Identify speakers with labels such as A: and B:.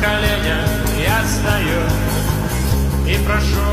A: коленях я стою и прошу.